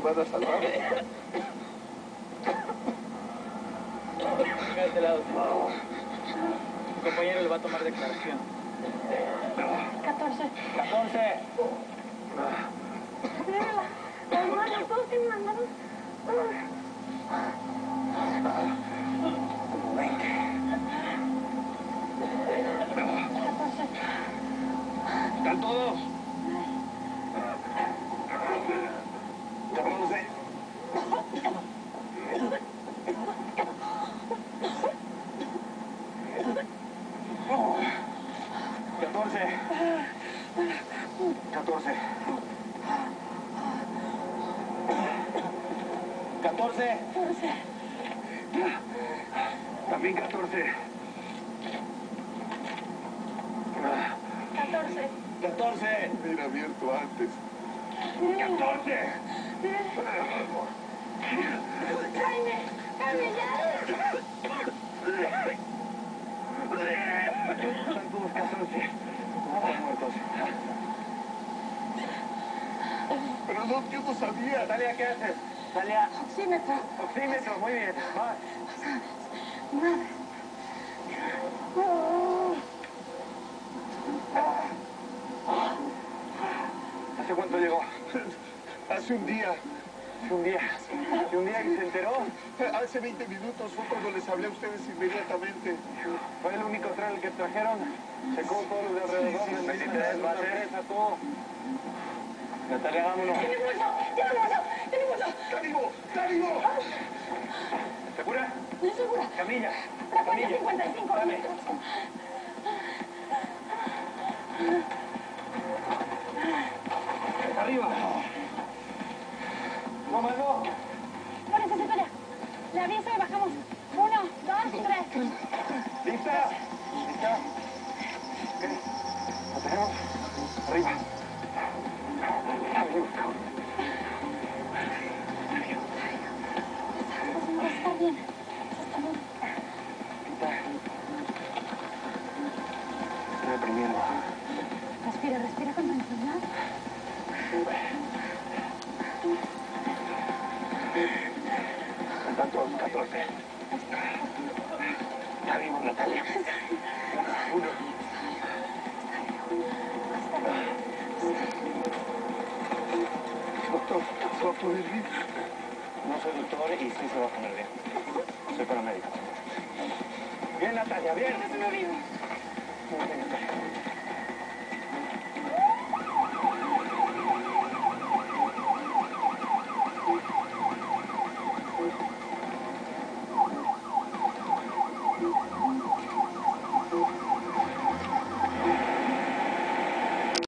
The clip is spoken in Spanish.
van a salvar. Este lado. Mi compañero le va a tomar declaración. 14. 14. Las manos, todos tienen las manos. Como 20. 14. 14. 14. También 14. 14. 14. Mira abierto antes. 14. Jaime, ya. No, yo no sabía. Dalia, ¿qué haces? Dalia, Oxímetro. oxímetro, muy bien. Va. Madre. Oh. ¿Hace cuánto llegó? Hace un día. Hace un día. Hace un día que se enteró. Hace 20 minutos fue cuando les hablé a ustedes inmediatamente. Fue el único tren que trajeron. Secó todos los de alrededor del 23. Va Natalia, vámonos. Tiene pulso, tiene pulso, tiene pulso. ¡Cánimo! ¡Cánimo! ¿Segura? No estoy segura. Camilla. Frecuencia 55. Dame. Arriba. No, mano. No necesito ya. Le aviso y bajamos. Uno, dos, tres. ¿Lista? ¿Lista? Deprimiendo. Respira, respira con tranquilidad. Están todos 14. Ya vimos, Natalia. Uno. Doctor, ¿se va a poner bien? No soy doctor y sí se va a poner bien. Soy paramédico. Bien, Natalia, bien. No